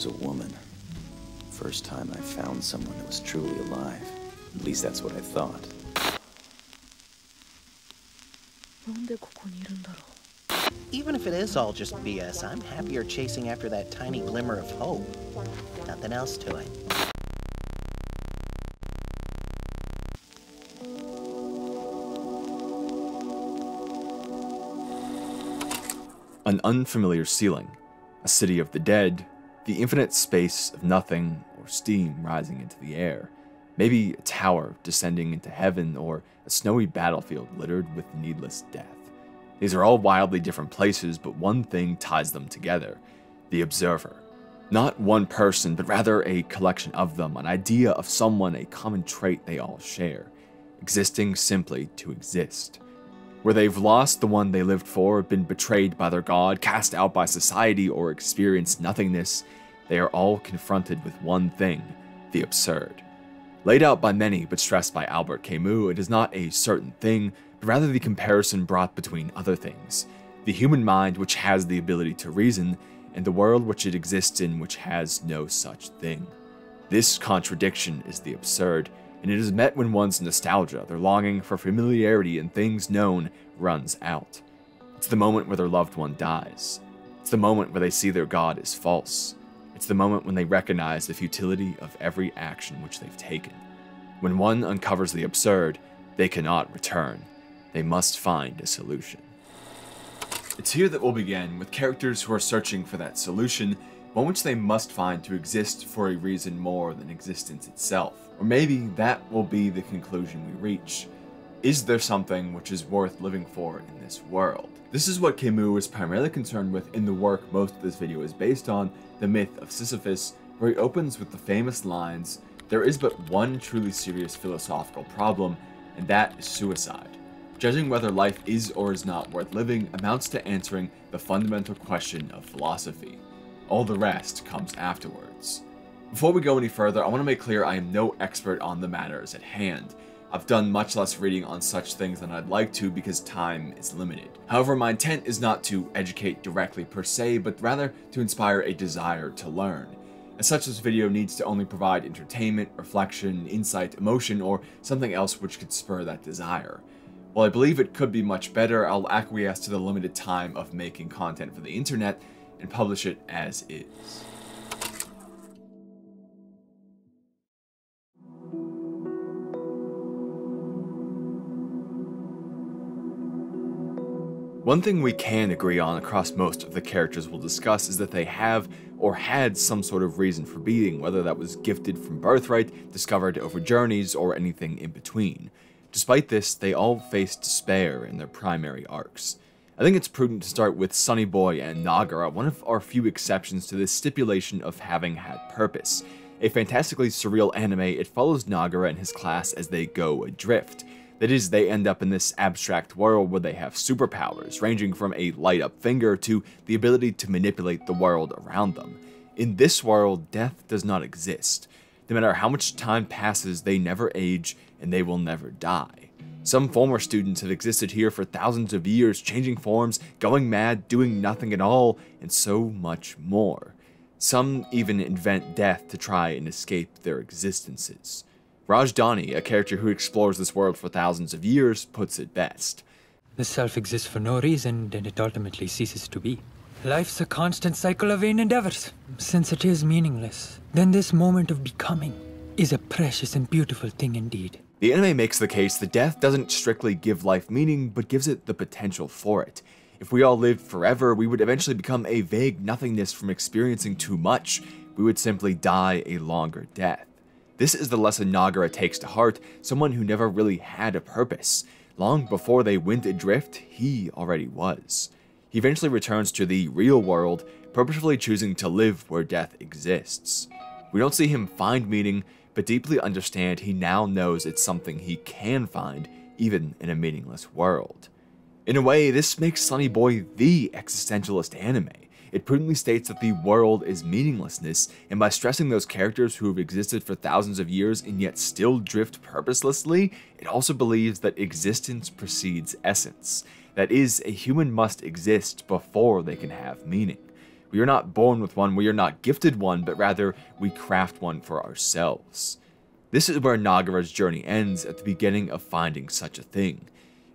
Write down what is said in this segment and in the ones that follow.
was a woman. First time I found someone that was truly alive. At least that's what I thought. なんでここにいるんだろう Even if it is all just BS, I'm happier chasing after that tiny glimmer of hope. Nothing else to it. An unfamiliar ceiling, a city of the dead, the infinite space of nothing or steam rising into the air, maybe a tower descending into heaven or a snowy battlefield littered with needless death. These are all wildly different places, but one thing ties them together the observer. Not one person, but rather a collection of them, an idea of someone, a common trait they all share, existing simply to exist. Where they've lost the one they lived for, been betrayed by their god, cast out by society, or experienced nothingness, they are all confronted with one thing the absurd. Laid out by many but stressed by Albert Camus, it is not a certain thing, but rather the comparison brought between other things the human mind, which has the ability to reason, and the world which it exists in, which has no such thing. This contradiction is the absurd, and it is met when one's nostalgia, their longing for familiarity and things known, runs out. It's the moment where their loved one dies. It's the moment where they see their God is false. It's the moment when they recognize the futility of every action which they've taken. When one uncovers the absurd, they cannot return. They must find a solution. It's here that we'll begin, with characters who are searching for that solution, one which they must find to exist for a reason more than existence itself. Or maybe that will be the conclusion we reach. Is there something which is worth living for in this world? This is what Camus is primarily concerned with in the work most of this video is based on, the myth of Sisyphus, where he opens with the famous lines, There is but one truly serious philosophical problem, and that is suicide. Judging whether life is or is not worth living amounts to answering the fundamental question of philosophy. All the rest comes afterwards. Before we go any further, I want to make clear I am no expert on the matters at hand. I've done much less reading on such things than I'd like to because time is limited. However, my intent is not to educate directly per se, but rather to inspire a desire to learn. As such, this video needs to only provide entertainment, reflection, insight, emotion, or something else which could spur that desire. While I believe it could be much better, I'll acquiesce to the limited time of making content for the internet and publish it as is. One thing we can agree on across most of the characters we'll discuss is that they have or had some sort of reason for being, whether that was gifted from birthright, discovered over journeys, or anything in between. Despite this, they all face despair in their primary arcs. I think it's prudent to start with Sonny Boy and Nagara, one of our few exceptions to this stipulation of having had purpose. A fantastically surreal anime, it follows Nagara and his class as they go adrift. That is, they end up in this abstract world where they have superpowers, ranging from a light up finger to the ability to manipulate the world around them. In this world, death does not exist. No matter how much time passes, they never age and they will never die. Some former students have existed here for thousands of years, changing forms, going mad, doing nothing at all, and so much more. Some even invent death to try and escape their existences. Rajdhani, a character who explores this world for thousands of years, puts it best. The self exists for no reason, and it ultimately ceases to be. Life's a constant cycle of vain endeavors. Since it is meaningless, then this moment of becoming is a precious and beautiful thing indeed. The anime makes the case that death doesn't strictly give life meaning, but gives it the potential for it. If we all lived forever, we would eventually become a vague nothingness from experiencing too much. We would simply die a longer death. This is the lesson Nagara takes to heart, someone who never really had a purpose. Long before they went adrift, he already was. He eventually returns to the real world, purposefully choosing to live where death exists. We don't see him find meaning, but deeply understand he now knows it's something he can find, even in a meaningless world. In a way, this makes Sonny Boy the existentialist anime. It prudently states that the world is meaninglessness, and by stressing those characters who have existed for thousands of years and yet still drift purposelessly, it also believes that existence precedes essence. That is, a human must exist before they can have meaning. We are not born with one, we are not gifted one, but rather we craft one for ourselves. This is where Nagara's journey ends at the beginning of finding such a thing.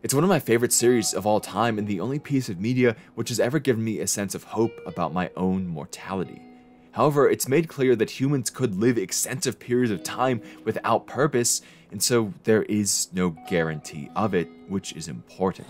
It's one of my favorite series of all time and the only piece of media which has ever given me a sense of hope about my own mortality. However, it's made clear that humans could live extensive periods of time without purpose, and so there is no guarantee of it, which is important.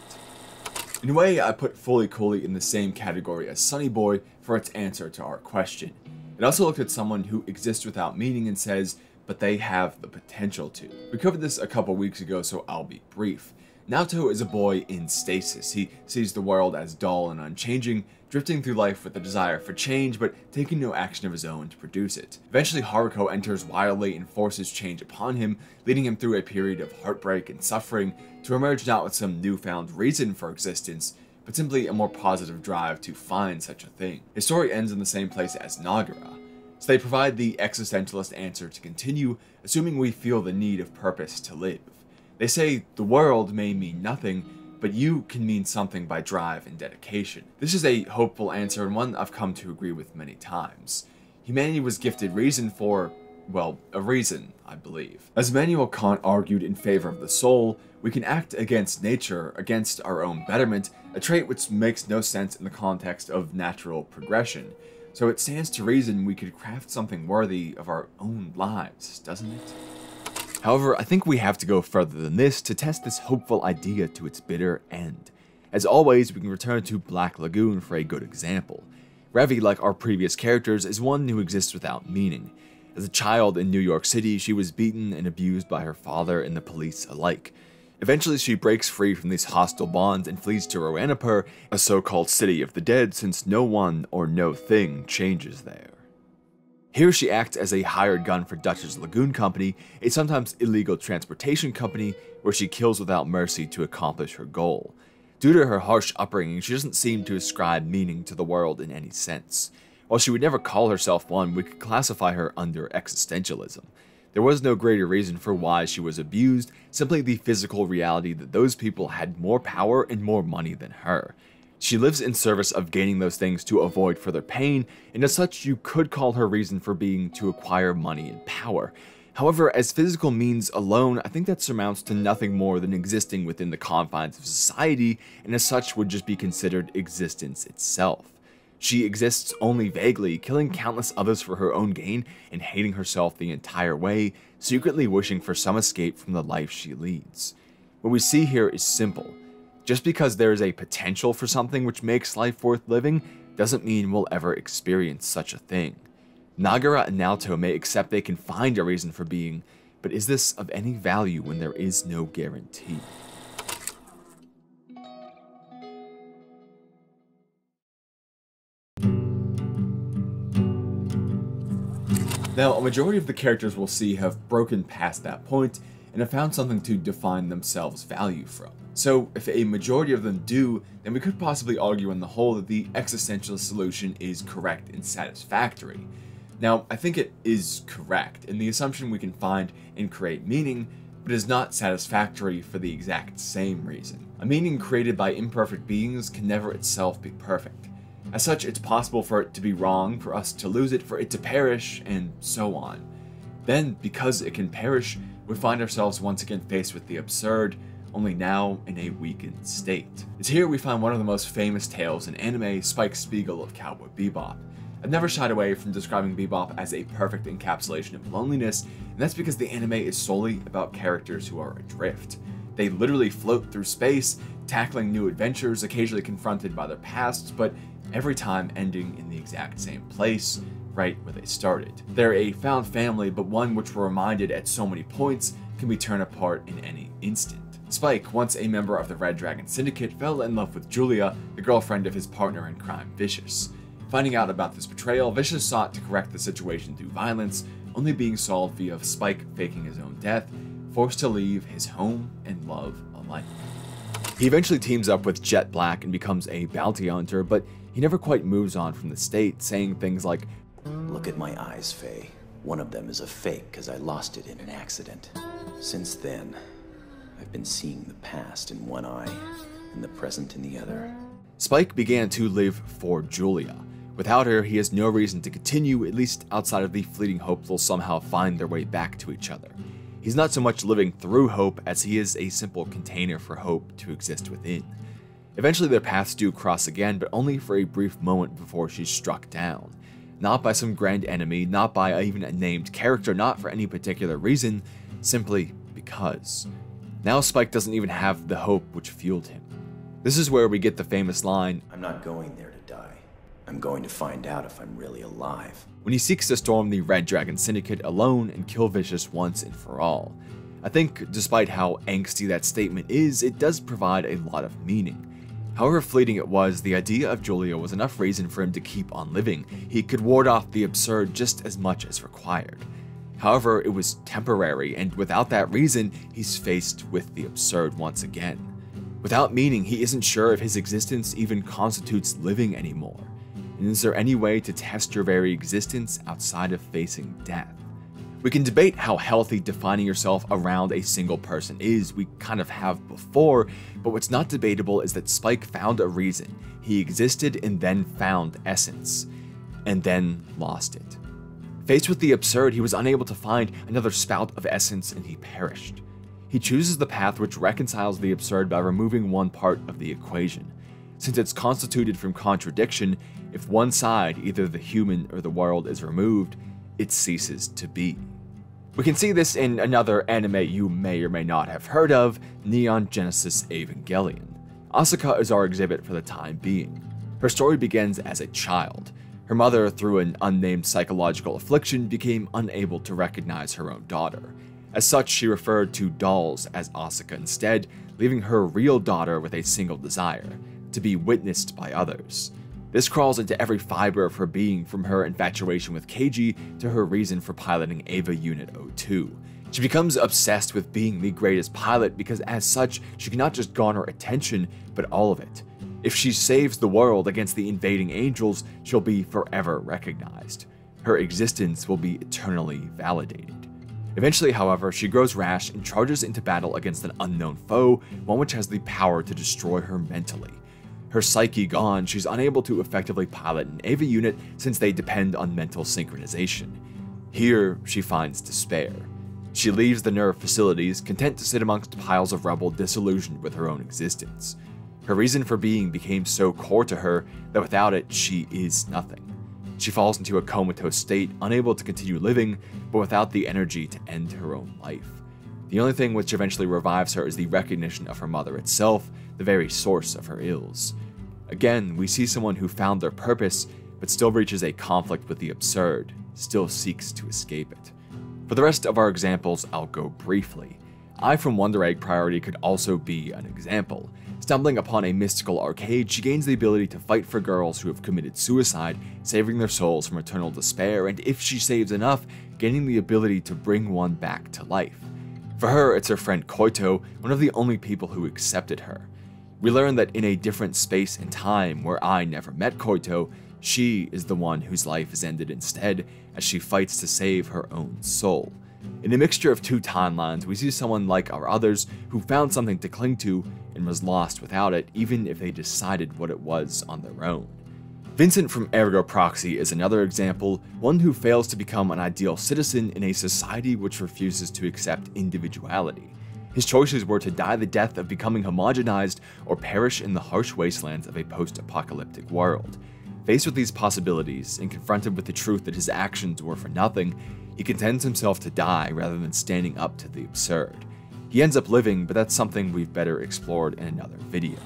In a way, I put Fooly Cooly in the same category as Sonny Boy for its answer to our question. It also looked at someone who exists without meaning and says, but they have the potential to. We covered this a couple weeks ago, so I'll be brief. Naoto is a boy in stasis. He sees the world as dull and unchanging, drifting through life with a desire for change, but taking no action of his own to produce it. Eventually, Haruko enters wildly and forces change upon him, leading him through a period of heartbreak and suffering to emerge not with some newfound reason for existence, but simply a more positive drive to find such a thing. His story ends in the same place as Nagara, so they provide the existentialist answer to continue, assuming we feel the need of purpose to live. They say the world may mean nothing, but you can mean something by drive and dedication. This is a hopeful answer and one I've come to agree with many times. Humanity was gifted reason for, well, a reason, I believe. As Immanuel Kant argued in favor of the soul, we can act against nature, against our own betterment, a trait which makes no sense in the context of natural progression. So it stands to reason we could craft something worthy of our own lives, doesn't it? However, I think we have to go further than this to test this hopeful idea to its bitter end. As always, we can return to Black Lagoon for a good example. Revy, like our previous characters, is one who exists without meaning. As a child in New York City, she was beaten and abused by her father and the police alike. Eventually, she breaks free from these hostile bonds and flees to Roanapur, a so-called city of the dead since no one or no thing changes there. Here she acts as a hired gun for Dutch's Lagoon Company, a sometimes illegal transportation company where she kills without mercy to accomplish her goal. Due to her harsh upbringing, she doesn't seem to ascribe meaning to the world in any sense. While she would never call herself one, we could classify her under existentialism. There was no greater reason for why she was abused, simply the physical reality that those people had more power and more money than her. She lives in service of gaining those things to avoid further pain, and as such, you could call her reason for being to acquire money and power. However, as physical means alone, I think that surmounts to nothing more than existing within the confines of society, and as such would just be considered existence itself. She exists only vaguely, killing countless others for her own gain and hating herself the entire way, secretly wishing for some escape from the life she leads. What we see here is simple. Just because there is a potential for something which makes life worth living doesn't mean we'll ever experience such a thing. Nagara and Naoto may accept they can find a reason for being, but is this of any value when there is no guarantee? Now, a majority of the characters we'll see have broken past that point and have found something to define themselves value from. So, if a majority of them do, then we could possibly argue on the whole that the existential solution is correct and satisfactory. Now, I think it is correct, and the assumption we can find and create meaning, but is not satisfactory for the exact same reason. A meaning created by imperfect beings can never itself be perfect. As such, it's possible for it to be wrong, for us to lose it, for it to perish, and so on. Then, because it can perish, we find ourselves once again faced with the absurd, only now in a weakened state. It's here we find one of the most famous tales in anime, Spike Spiegel of Cowboy Bebop. I've never shied away from describing Bebop as a perfect encapsulation of loneliness, and that's because the anime is solely about characters who are adrift. They literally float through space, tackling new adventures, occasionally confronted by their pasts, but every time ending in the exact same place, right where they started. They're a found family, but one which we're reminded at so many points can be torn apart in any instant. Spike, once a member of the Red Dragon Syndicate, fell in love with Julia, the girlfriend of his partner in crime, Vicious. Finding out about this betrayal, Vicious sought to correct the situation through violence, only being solved via Spike faking his own death, forced to leave his home and love alike. He eventually teams up with Jet Black and becomes a bounty hunter, but he never quite moves on from the state, saying things like, Look at my eyes, Faye. One of them is a fake because I lost it in an accident. Since then, I've been seeing the past in one eye and the present in the other. Spike began to live for Julia. Without her, he has no reason to continue, at least outside of the fleeting hope they'll somehow find their way back to each other. He's not so much living through hope as he is a simple container for hope to exist within. Eventually, their paths do cross again, but only for a brief moment before she's struck down. Not by some grand enemy, not by even a named character, not for any particular reason, simply because. Now Spike doesn't even have the hope which fueled him. This is where we get the famous line I'm not going there to die. I'm going to find out if I'm really alive. when he seeks to storm the Red Dragon Syndicate alone and kill Vicious once and for all. I think, despite how angsty that statement is, it does provide a lot of meaning. However fleeting it was, the idea of Julia was enough reason for him to keep on living. He could ward off the absurd just as much as required. However, it was temporary, and without that reason, he's faced with the absurd once again. Without meaning, he isn't sure if his existence even constitutes living anymore. And is there any way to test your very existence outside of facing death? We can debate how healthy defining yourself around a single person is, we kind of have before, but what's not debatable is that Spike found a reason. He existed and then found essence, and then lost it. Faced with the absurd, he was unable to find another spout of essence and he perished. He chooses the path which reconciles the absurd by removing one part of the equation. Since it's constituted from contradiction, if one side, either the human or the world, is removed, it ceases to be. We can see this in another anime you may or may not have heard of, Neon Genesis Evangelion. Asuka is our exhibit for the time being. Her story begins as a child. Her mother, through an unnamed psychological affliction, became unable to recognize her own daughter. As such, she referred to dolls as Asuka instead, leaving her real daughter with a single desire to be witnessed by others. This crawls into every fiber of her being from her infatuation with Kaji to her reason for piloting Eva Unit 02. She becomes obsessed with being the greatest pilot because, as such, she cannot just garner attention, but all of it. If she saves the world against the invading angels, she'll be forever recognized. Her existence will be eternally validated. Eventually, however, she grows rash and charges into battle against an unknown foe, one which has the power to destroy her mentally. Her psyche gone, she's unable to effectively pilot an Eva unit since they depend on mental synchronization. Here, she finds despair. She leaves the NERV facilities, content to sit amongst piles of rubble disillusioned with her own existence. Her reason for being became so core to her that without it, she is nothing. She falls into a comatose state, unable to continue living, but without the energy to end her own life. The only thing which eventually revives her is the recognition of her mother itself, the very source of her ills. Again, we see someone who found their purpose, but still reaches a conflict with the absurd, still seeks to escape it. For the rest of our examples, I'll go briefly. Ai from Wonder Egg Priority could also be an example. Stumbling upon a mystical arcade, she gains the ability to fight for girls who have committed suicide, saving their souls from eternal despair, and if she saves enough, gaining the ability to bring one back to life. For her, it's her friend Koito, one of the only people who accepted her. We learn that in a different space and time where Ai never met Koito, she is the one whose life is ended instead as she fights to save her own soul. In a mixture of two timelines, we see someone like our others who found something to cling to and was lost without it, even if they decided what it was on their own. Vincent from Ergo Proxy is another example, one who fails to become an ideal citizen in a society which refuses to accept individuality. His choices were to die the death of becoming homogenized or perish in the harsh wastelands of a post apocalyptic world. Faced with these possibilities and confronted with the truth that his actions were for nothing, he contends himself to die rather than standing up to the absurd. He ends up living, but that's something we've better explored in another video.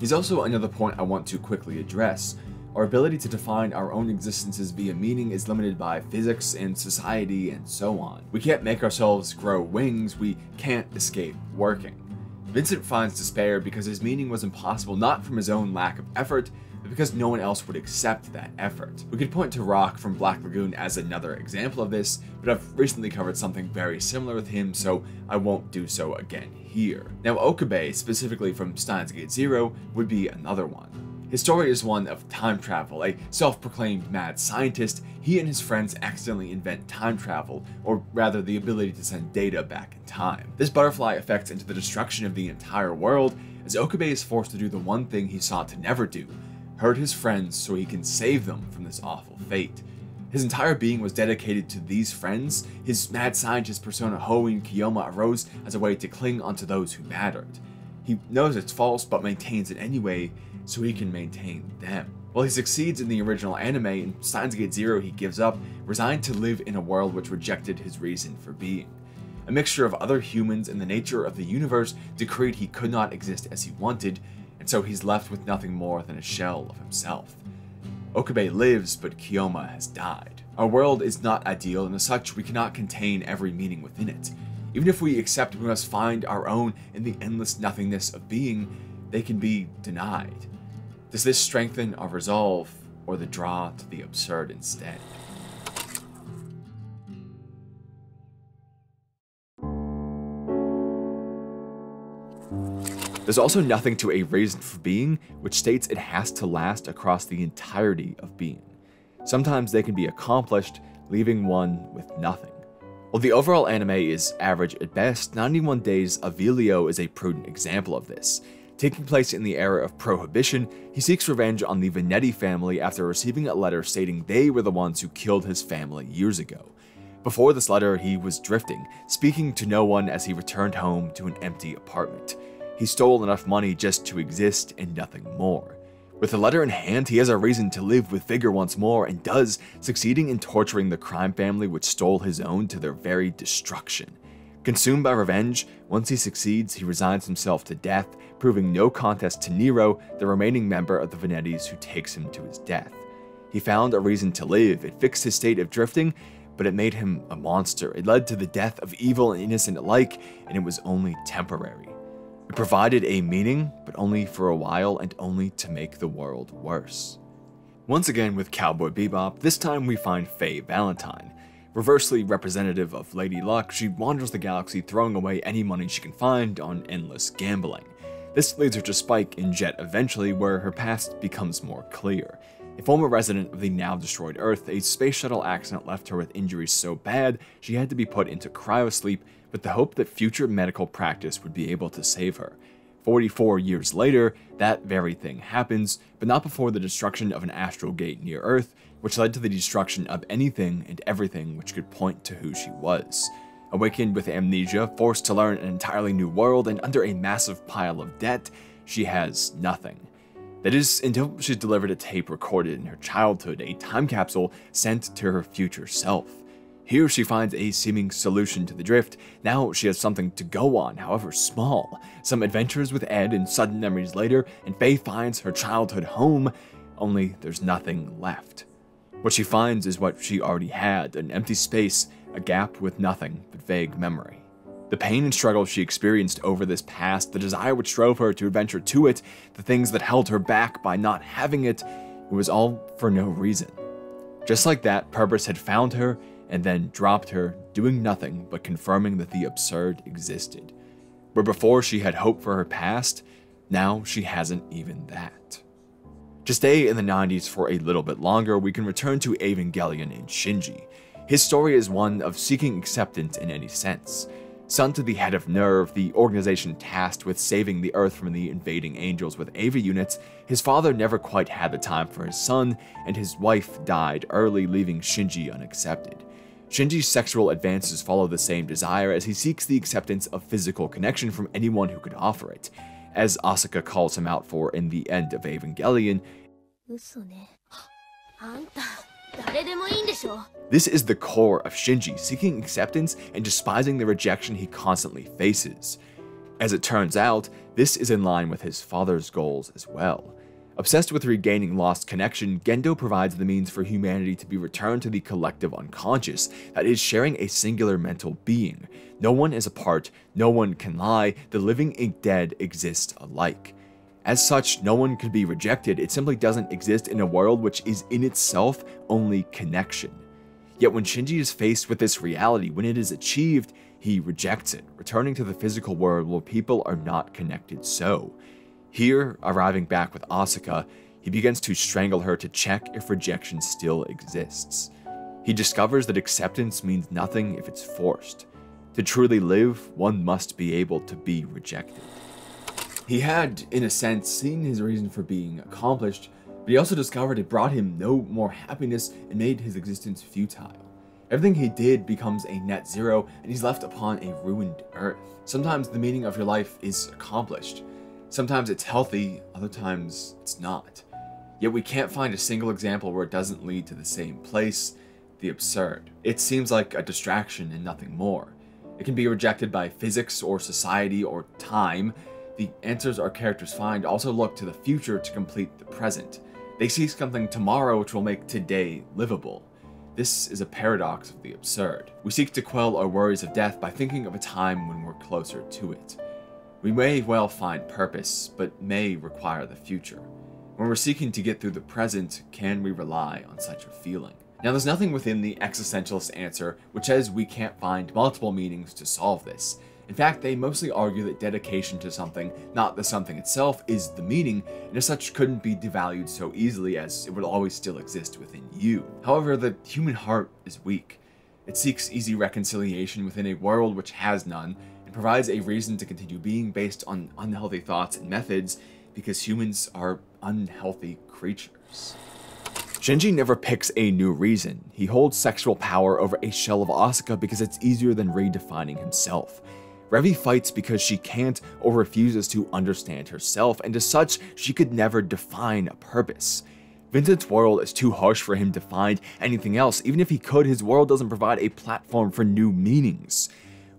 He's also another point I want to quickly address. Our ability to define our own existences via meaning is limited by physics and society and so on. We can't make ourselves grow wings, we can't escape working. Vincent finds despair because his meaning was impossible not from his own lack of effort, but because no one else would accept that effort. We could point to Rock from Black Lagoon as another example of this, but I've recently covered something very similar with him, so I won't do so again here. Now Okabe, specifically from Steins Gate Zero, would be another one. His story is one of time travel. A self-proclaimed mad scientist, he and his friends accidentally invent time travel, or rather the ability to send data back in time. This butterfly affects into the destruction of the entire world, as Okabe is forced to do the one thing he sought to never do, hurt his friends so he can save them from this awful fate. His entire being was dedicated to these friends. His mad scientist persona Hououin Kyouma arose as a way to cling onto those who mattered. He knows it's false but maintains it anyway so he can maintain them. While he succeeds in the original anime, in Steins Gate Zero he gives up, resigned to live in a world which rejected his reason for being. A mixture of other humans and the nature of the universe decreed he could not exist as he wanted, and so he's left with nothing more than a shell of himself. Okabe lives, but Kyouma has died. Our world is not ideal, and as such, we cannot contain every meaning within it. Even if we accept we must find our own in the endless nothingness of being, they can be denied. Does this strengthen our resolve or the draw to the absurd instead? There's also nothing to a reason for being, which states it has to last across the entirety of being. Sometimes they can be accomplished, leaving one with nothing. While the overall anime is average at best, 91 Days Avilio is a prudent example of this. Taking place in the era of Prohibition, he seeks revenge on the Vanetti family after receiving a letter stating they were the ones who killed his family years ago. Before this letter, he was drifting, speaking to no one as he returned home to an empty apartment. He stole enough money just to exist and nothing more. With the letter in hand, he has a reason to live with vigor once more and does, succeeding in torturing the crime family which stole his own to their very destruction. Consumed by revenge, once he succeeds, he resigns himself to death, proving no contest to Nero, the remaining member of the Vanettis who takes him to his death. He found a reason to live, it fixed his state of drifting, but it made him a monster. It led to the death of evil and innocent alike, and it was only temporary. It provided a meaning, but only for a while and only to make the world worse. Once again with Cowboy Bebop, this time we find Faye Valentine. Reversely representative of Lady Luck, she wanders the galaxy throwing away any money she can find on endless gambling. This leads her to Spike in Jet eventually, where her past becomes more clear. A former resident of the now destroyed Earth, a space shuttle accident left her with injuries so bad she had to be put into cryosleep with the hope that future medical practice would be able to save her. 44 years later, that very thing happens, but not before the destruction of an astral gate near Earth, which led to the destruction of anything and everything which could point to who she was. Awakened with amnesia, forced to learn an entirely new world, and under a massive pile of debt, she has nothing. That is, until she's delivered a tape recorded in her childhood, a time capsule sent to her future self. Here she finds a seeming solution to the drift. Now she has something to go on, however small. Some adventures with Ed and sudden memories later, and Faye finds her childhood home, only there's nothing left. What she finds is what she already had an empty space, a gap with nothing but vague memory. The pain and struggle she experienced over this past, the desire which drove her to adventure to it, the things that held her back by not having it, it was all for no reason. Just like that, purpose had found her and then dropped her, doing nothing but confirming that the absurd existed. Where before she had hope for her past, now she hasn't even that. To stay in the 90s for a little bit longer, we can return to Evangelion and Shinji. His story is one of seeking acceptance in any sense. Son to the head of NERV, the organization tasked with saving the Earth from the invading angels with Eva units, his father never quite had the time for his son, and his wife died early, leaving Shinji unaccepted. Shinji's sexual advances follow the same desire as he seeks the acceptance of physical connection from anyone who could offer it as Asuka calls him out for in the end of Evangelion. This is the core of Shinji, seeking acceptance and despising the rejection he constantly faces. As it turns out, this is in line with his father's goals as well. Obsessed with regaining lost connection, Gendo provides the means for humanity to be returned to the collective unconscious, that is, sharing a singular mental being. No one is apart, no one can lie, the living and dead exist alike. As such, no one could be rejected, it simply doesn't exist in a world which is in itself only connection. Yet when Shinji is faced with this reality, when it is achieved, he rejects it, returning to the physical world where people are not connected so. Here, arriving back with Asuka, he begins to strangle her to check if rejection still exists. He discovers that acceptance means nothing if it's forced. To truly live, one must be able to be rejected. He had, in a sense, seen his reason for being accomplished, but he also discovered it brought him no more happiness and made his existence futile. Everything he did becomes a net zero, and he's left upon a ruined earth. Sometimes the meaning of your life is accomplished. Sometimes it's healthy, other times it's not. Yet we can't find a single example where it doesn't lead to the same place the absurd. It seems like a distraction and nothing more. It can be rejected by physics or society or time. The answers our characters find also look to the future to complete the present. They see something tomorrow which will make today livable. This is a paradox of the absurd. We seek to quell our worries of death by thinking of a time when we're closer to it. We may well find purpose, but may require the future. When we're seeking to get through the present, can we rely on such a feeling? Now, there's nothing within the existentialist answer which says we can't find multiple meanings to solve this. In fact, they mostly argue that dedication to something, not the something itself, is the meaning, and as such couldn't be devalued so easily as it would always still exist within you. However, the human heart is weak. It seeks easy reconciliation within a world which has none, provides a reason to continue being based on unhealthy thoughts and methods, because humans are unhealthy creatures. Shinji never picks a new reason. He holds sexual power over a shell of Asuka because it's easier than redefining himself. Revy fights because she can't or refuses to understand herself, and as such, she could never define a purpose. Vincent's world is too harsh for him to find anything else. Even if he could, his world doesn't provide a platform for new meanings.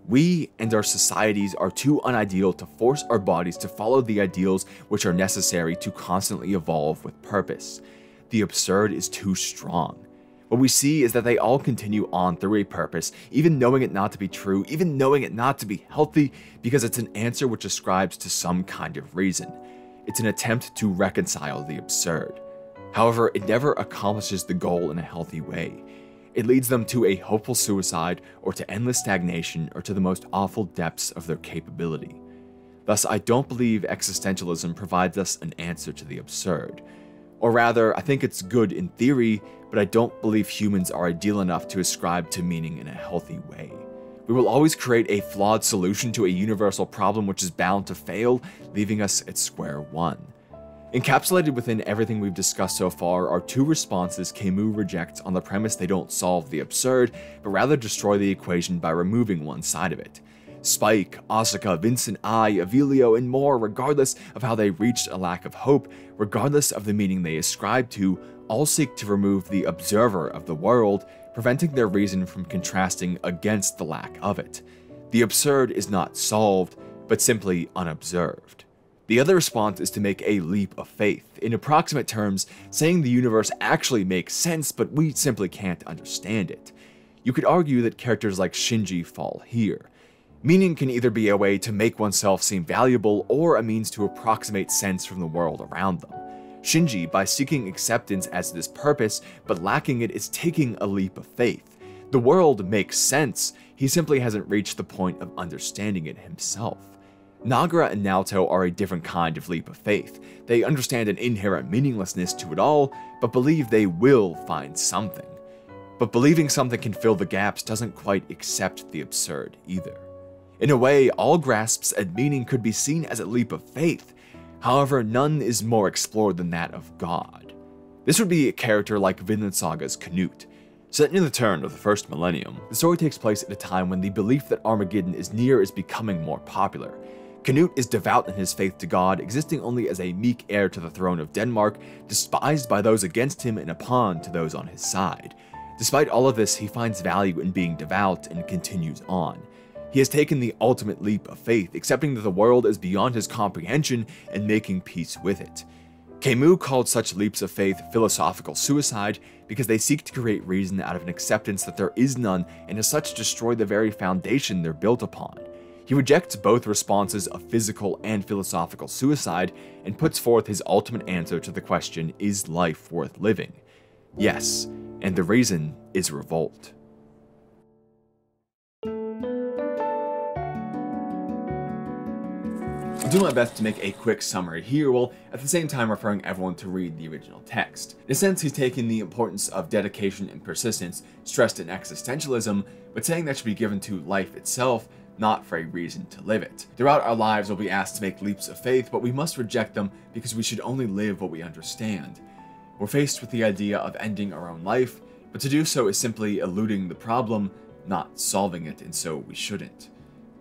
We and our societies are too unideal to force our bodies to follow the ideals which are necessary to constantly evolve with purpose. The absurd is too strong. What we see is that they all continue on through a purpose, even knowing it not to be true, even knowing it not to be healthy, because it's an answer which ascribes to some kind of reason. It's an attempt to reconcile the absurd. However, it never accomplishes the goal in a healthy way. It leads them to a hopeful suicide, or to endless stagnation, or to the most awful depths of their capability. Thus, I don't believe existentialism provides us an answer to the absurd. Or rather, I think it's good in theory, but I don't believe humans are ideal enough to ascribe to meaning in a healthy way. We will always create a flawed solution to a universal problem which is bound to fail, leaving us at square one. Encapsulated within everything we've discussed so far are two responses Camus rejects on the premise they don't solve the absurd, but rather destroy the equation by removing one side of it. Spike, Asuka, Vincent Ai, Avilio, and more, regardless of how they reached a lack of hope, regardless of the meaning they ascribe to, all seek to remove the observer of the world, preventing their reason from contrasting against the lack of it. The absurd is not solved, but simply unobserved. The other response is to make a leap of faith, in approximate terms, saying the universe actually makes sense, but we simply can't understand it. You could argue that characters like Shinji fall here. Meaning can either be a way to make oneself seem valuable or a means to approximate sense from the world around them. Shinji, by seeking acceptance as this purpose but lacking it, is taking a leap of faith. The world makes sense, he simply hasn't reached the point of understanding it himself. Nagara and Naoto are a different kind of leap of faith. They understand an inherent meaninglessness to it all, but believe they will find something. But believing something can fill the gaps doesn't quite accept the absurd either. In a way, all grasps at meaning could be seen as a leap of faith. However, none is more explored than that of God. This would be a character like Vinland Saga's Canute. Set near the turn of the first millennium, the story takes place at a time when the belief that Armageddon is near is becoming more popular. Canute is devout in his faith to God, existing only as a meek heir to the throne of Denmark, despised by those against him and a pawn to those on his side. Despite all of this, he finds value in being devout and continues on. He has taken the ultimate leap of faith, accepting that the world is beyond his comprehension and making peace with it. Camus called such leaps of faith philosophical suicide because they seek to create reason out of an acceptance that there is none and as such destroy the very foundation they're built upon. He rejects both responses of physical and philosophical suicide and puts forth his ultimate answer to the question is life worth living? Yes, and the reason is revolt. I'll do my best to make a quick summary here while at the same time referring everyone to read the original text. In a sense, he's taking the importance of dedication and persistence stressed in existentialism, but saying that should be given to life itself, not for a reason to live it. Throughout our lives, we'll be asked to make leaps of faith, but we must reject them because we should only live what we understand. We're faced with the idea of ending our own life, but to do so is simply eluding the problem, not solving it, and so we shouldn't.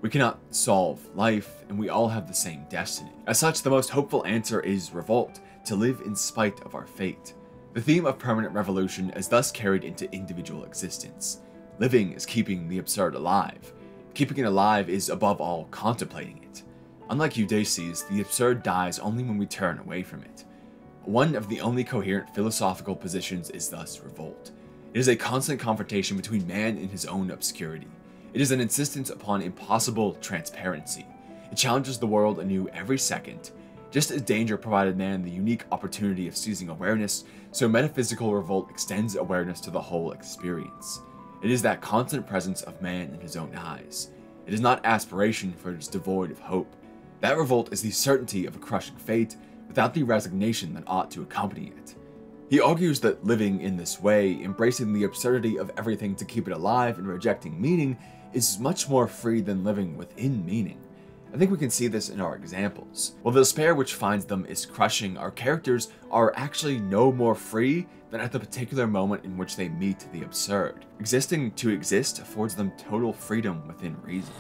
We cannot solve life, and we all have the same destiny. As such, the most hopeful answer is revolt, to live in spite of our fate. The theme of permanent revolution is thus carried into individual existence. Living is keeping the absurd alive. Keeping it alive is, above all, contemplating it. Unlike Eurydice, the absurd dies only when we turn away from it. One of the only coherent philosophical positions is thus revolt. It is a constant confrontation between man and his own obscurity. It is an insistence upon impossible transparency. It challenges the world anew every second. Just as danger provided man the unique opportunity of seizing awareness, so metaphysical revolt extends awareness to the whole experience. It is that constant presence of man in his own eyes. It is not aspiration, for it is devoid of hope. That revolt is the certainty of a crushing fate, without the resignation that ought to accompany it. He argues that living in this way, embracing the absurdity of everything to keep it alive and rejecting meaning, is much more free than living within meaning. I think we can see this in our examples. While the despair which finds them is crushing, our characters are actually no more free than at the particular moment in which they meet the absurd. Existing to exist affords them total freedom within reason.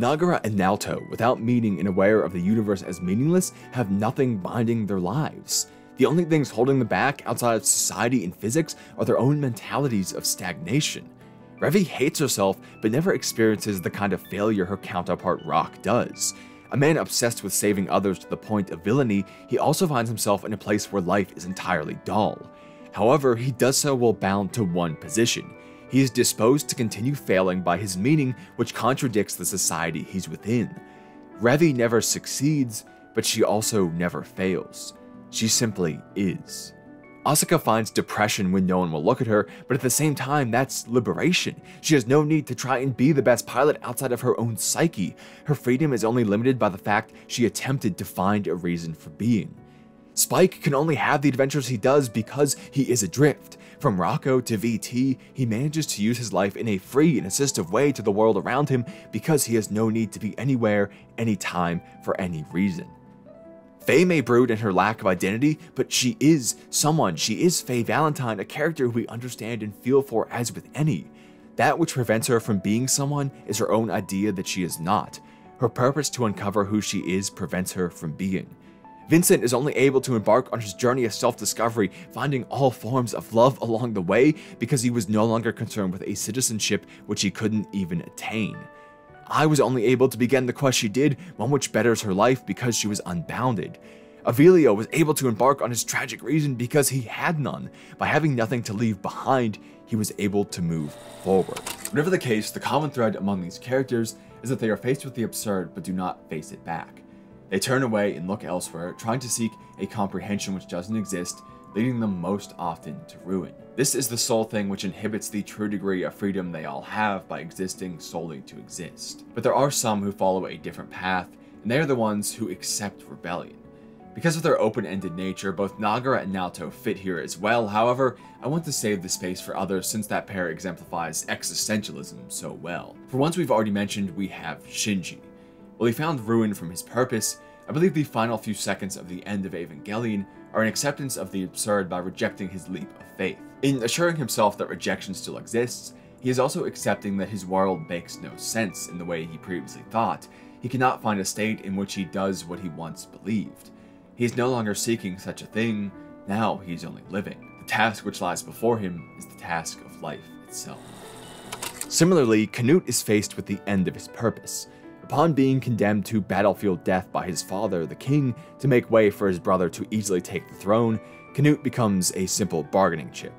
Nagara and Naoto, without meaning and aware of the universe as meaningless, have nothing binding their lives. The only things holding them back outside of society and physics are their own mentalities of stagnation. Revy hates herself, but never experiences the kind of failure her counterpart Rock does. A man obsessed with saving others to the point of villainy, he also finds himself in a place where life is entirely dull. However, he does so while bound to one position. He is disposed to continue failing by his meaning, which contradicts the society he's within. Revy never succeeds, but she also never fails. She simply is. Asuka finds depression when no one will look at her, but at the same time, that's liberation. She has no need to try and be the best pilot outside of her own psyche. Her freedom is only limited by the fact she attempted to find a reason for being. Spike can only have the adventures he does because he is adrift. From Rocco to VT, he manages to use his life in a free and assistive way to the world around him because he has no need to be anywhere, anytime, for any reason. Faye may brood in her lack of identity, but she is someone. She is Faye Valentine, a character we understand and feel for as with any. That which prevents her from being someone is her own idea that she is not. Her purpose to uncover who she is prevents her from being. Vincent is only able to embark on his journey of self discovery, finding all forms of love along the way because he was no longer concerned with a citizenship which he couldn't even attain. Ai was only able to begin the quest she did, one which betters her life because she was unbounded. Avilio was able to embark on his tragic reason because he had none. By having nothing to leave behind, he was able to move forward. Whatever the case, the common thread among these characters is that they are faced with the absurd but do not face it back. They turn away and look elsewhere, trying to seek a comprehension which doesn't exist, leading them most often to ruin. This is the sole thing which inhibits the true degree of freedom they all have by existing solely to exist. But there are some who follow a different path, and they are the ones who accept rebellion. Because of their open-ended nature, both Nagara and Naoto fit here as well, however, I want to save the space for others since that pair exemplifies existentialism so well. For ones we've already mentioned, we have Shinji. While he found ruin from his purpose, I believe the final few seconds of the end of Evangelion are an acceptance of the absurd by rejecting his leap of faith. In assuring himself that rejection still exists, he is also accepting that his world makes no sense in the way he previously thought. He cannot find a state in which he does what he once believed. He is no longer seeking such a thing, now he is only living. The task which lies before him is the task of life itself. Similarly, Canute is faced with the end of his purpose. Upon being condemned to battlefield death by his father, the king, to make way for his brother to easily take the throne, Canute becomes a simple bargaining chip.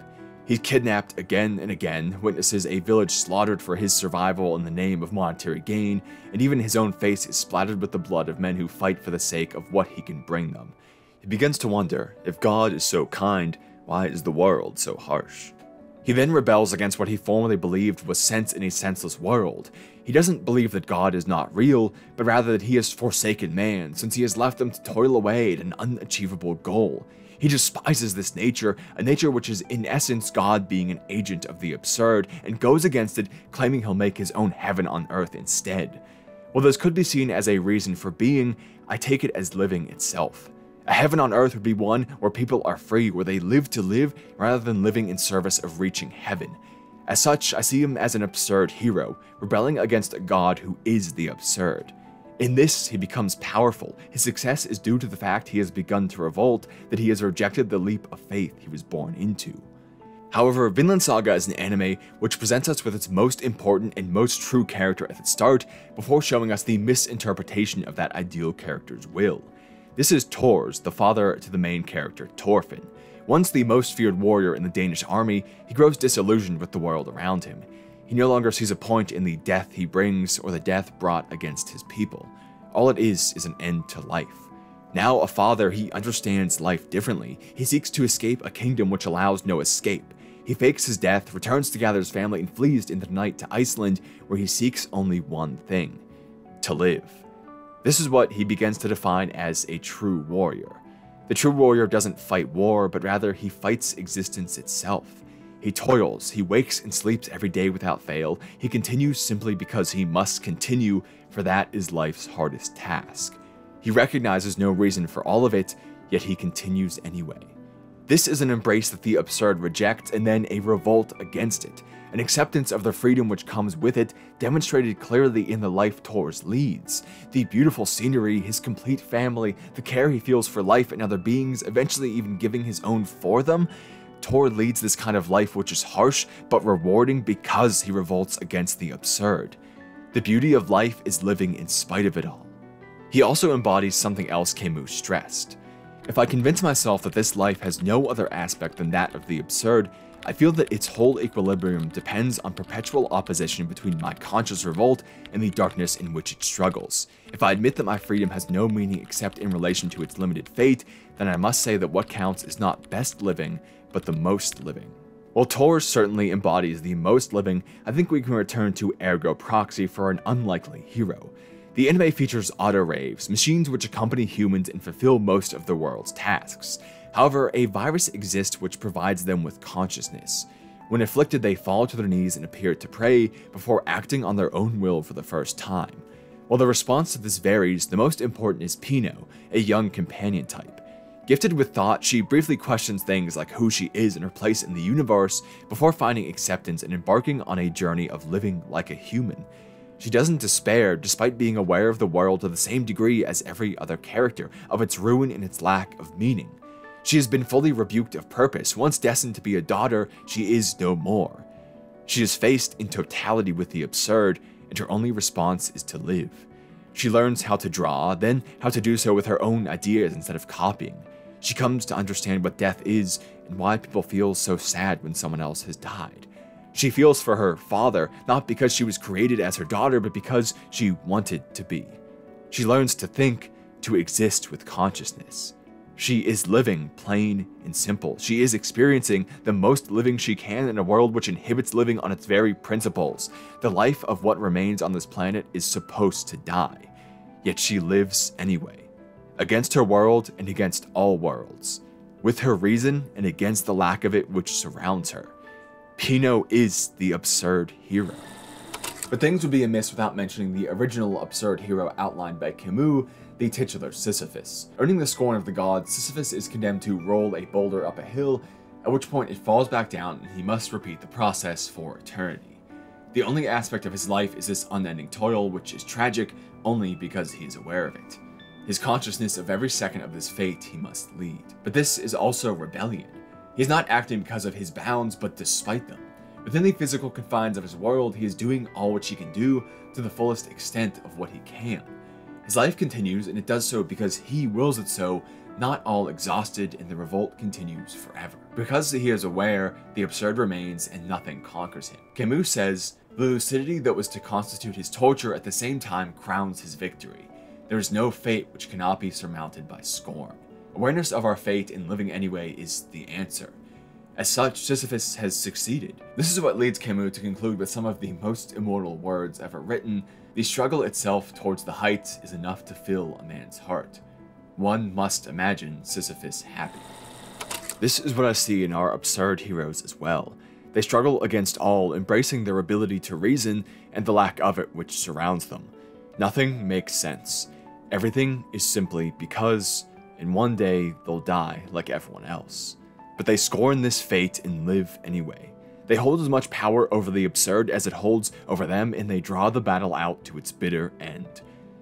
He's kidnapped again and again, witnesses a village slaughtered for his survival in the name of monetary gain, and even his own face is splattered with the blood of men who fight for the sake of what he can bring them. He begins to wonder, if God is so kind, why is the world so harsh? He then rebels against what he formerly believed was sense in a senseless world. He doesn't believe that God is not real, but rather that he has forsaken man, since he has left them to toil away at an unachievable goal. He despises this nature, a nature which is in essence God being an agent of the absurd, and goes against it, claiming he'll make his own heaven on earth instead. While this could be seen as a reason for being, I take it as living itself. A heaven on earth would be one where people are free, where they live to live rather than living in service of reaching heaven. As such, I see him as an absurd hero, rebelling against a god who is the absurd. In this, he becomes powerful. His success is due to the fact he has begun to revolt, that he has rejected the leap of faith he was born into. However, Vinland Saga is an anime which presents us with its most important and most true character at the start, before showing us the misinterpretation of that ideal character's will. This is Thors, the father to the main character, Thorfinn. Once the most feared warrior in the Danish army, he grows disillusioned with the world around him. He no longer sees a point in the death he brings or the death brought against his people. All it is is an end to life. Now a father, he understands life differently. He seeks to escape a kingdom which allows no escape. He fakes his death, returns to gather his family, and flees in the night to Iceland, where he seeks only one thing to live. This is what he begins to define as a true warrior. The true warrior doesn't fight war, but rather he fights existence itself. He toils, he wakes and sleeps every day without fail. He continues simply because he must continue, for that is life's hardest task. He recognizes no reason for all of it, yet he continues anyway. This is an embrace that the absurd rejects and then a revolt against it, an acceptance of the freedom which comes with it, demonstrated clearly in the life Thors leads. The beautiful scenery, his complete family, the care he feels for life and other beings, eventually even giving his own for them. Thors leads this kind of life which is harsh but rewarding because he revolts against the absurd. The beauty of life is living in spite of it all. He also embodies something else Camus stressed if I convince myself that this life has no other aspect than that of the absurd, I feel that its whole equilibrium depends on perpetual opposition between my conscious revolt and the darkness in which it struggles. If I admit that my freedom has no meaning except in relation to its limited fate, then I must say that what counts is not best living, but the most living. While Thors certainly embodies the most living, I think we can return to Ergo Proxy for an unlikely hero. The anime features autoreivs, machines which accompany humans and fulfill most of the world's tasks. However, a virus exists which provides them with consciousness. When afflicted, they fall to their knees and appear to pray before acting on their own will for the first time. While the response to this varies, the most important is Pino, a young companion type. Gifted with thought, she briefly questions things like who she is and her place in the universe before finding acceptance and embarking on a journey of living like a human. She doesn't despair, despite being aware of the world to the same degree as every other character, of its ruin and its lack of meaning. She has been fully rebuked of purpose. Once destined to be a daughter, she is no more. She is faced in totality with the absurd, and her only response is to live. She learns how to draw, then how to do so with her own ideas instead of copying. She comes to understand what death is and why people feel so sad when someone else has died. She feels for her father, not because she was created as her daughter, but because she wanted to be. She learns to think, to exist with consciousness. She is living plain and simple. She is experiencing the most living she can in a world which inhibits living on its very principles. The life of what remains on this planet is supposed to die. Yet she lives anyway, against her world and against all worlds, with her reason and against the lack of it which surrounds her. Pino is the absurd hero. But things would be amiss without mentioning the original absurd hero outlined by Camus, the titular Sisyphus. Earning the scorn of the gods, Sisyphus is condemned to roll a boulder up a hill, at which point it falls back down and he must repeat the process for eternity. The only aspect of his life is this unending toil, which is tragic only because he is aware of it. His consciousness of every second of this fate he must lead. But this is also rebellion. He is not acting because of his bounds, but despite them. Within the physical confines of his world, he is doing all which he can do to the fullest extent of what he can. His life continues, and it does so because he wills it so, not all exhausted, and the revolt continues forever. Because he is aware, the absurd remains, and nothing conquers him. Camus says, the lucidity that was to constitute his torture at the same time crowns his victory. There is no fate which cannot be surmounted by scorn. Awareness of our fate and living anyway is the answer. As such, Sisyphus has succeeded. This is what leads Camus to conclude with some of the most immortal words ever written The struggle itself towards the heights is enough to fill a man's heart. One must imagine Sisyphus happy. This is what I see in our absurd heroes as well. They struggle against all, embracing their ability to reason and the lack of it which surrounds them. Nothing makes sense. Everything is simply because and one day they'll die like everyone else. But they scorn this fate and live anyway. They hold as much power over the absurd as it holds over them, and they draw the battle out to its bitter end.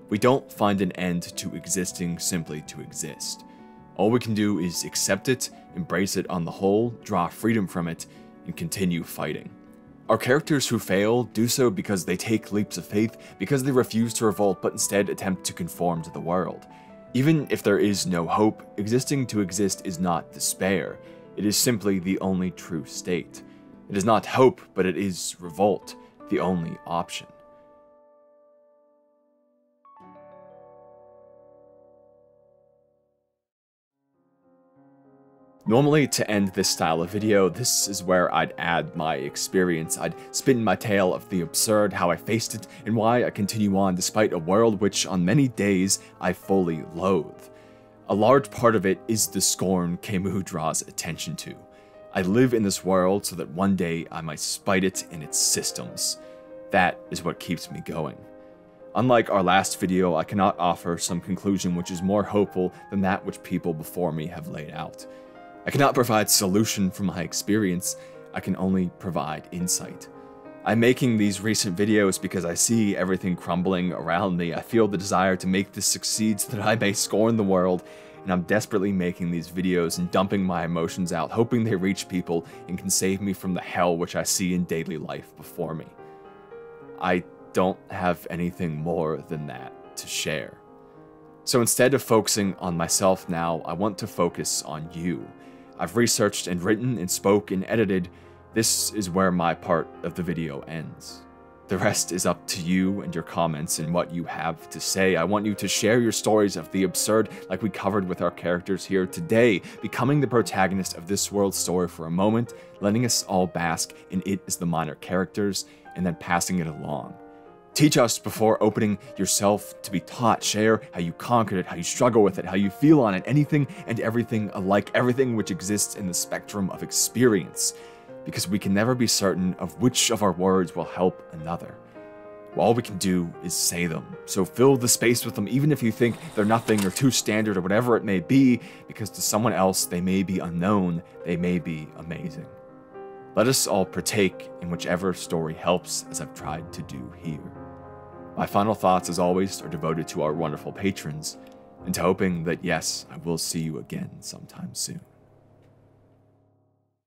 We don't find an end to existing simply to exist. All we can do is accept it, embrace it on the whole, draw freedom from it, and continue fighting. Our characters who fail do so because they take leaps of faith, because they refuse to revolt but instead attempt to conform to the world. Even if there is no hope, existing to exist is not despair, it is simply the only true state. It is not hope, but it is revolt, the only option. Normally, to end this style of video, this is where I'd add my experience. I'd spin my tale of the absurd, how I faced it, and why I continue on despite a world which, on many days, I fully loathe. A large part of it is the scorn Camus draws attention to. I live in this world so that one day I might spite it in its systems. That is what keeps me going. Unlike our last video, I cannot offer some conclusion which is more hopeful than that which people before me have laid out. I cannot provide solution from my experience, I can only provide insight. I'm making these recent videos because I see everything crumbling around me. I feel the desire to make this succeed so that I may scorn the world, and I'm desperately making these videos and dumping my emotions out, hoping they reach people and can save me from the hell which I see in daily life before me. I don't have anything more than that to share. So instead of focusing on myself now, I want to focus on you. I've researched and written and spoke and edited. This is where my part of the video ends. The rest is up to you and your comments and what you have to say. I want you to share your stories of the absurd like we covered with our characters here today, becoming the protagonist of this world story for a moment, letting us all bask in it as the minor characters, and then passing it along. Teach us before opening yourself to be taught. Share how you conquered it, how you struggle with it, how you feel on it, anything and everything alike, everything which exists in the spectrum of experience. Because we can never be certain of which of our words will help another. All we can do is say them. So fill the space with them, even if you think they're nothing or too standard or whatever it may be, because to someone else they may be unknown, they may be amazing. Let us all partake in whichever story helps, as I've tried to do here. My final thoughts, as always, are devoted to our wonderful patrons, and to hoping that, yes, I will see you again sometime soon.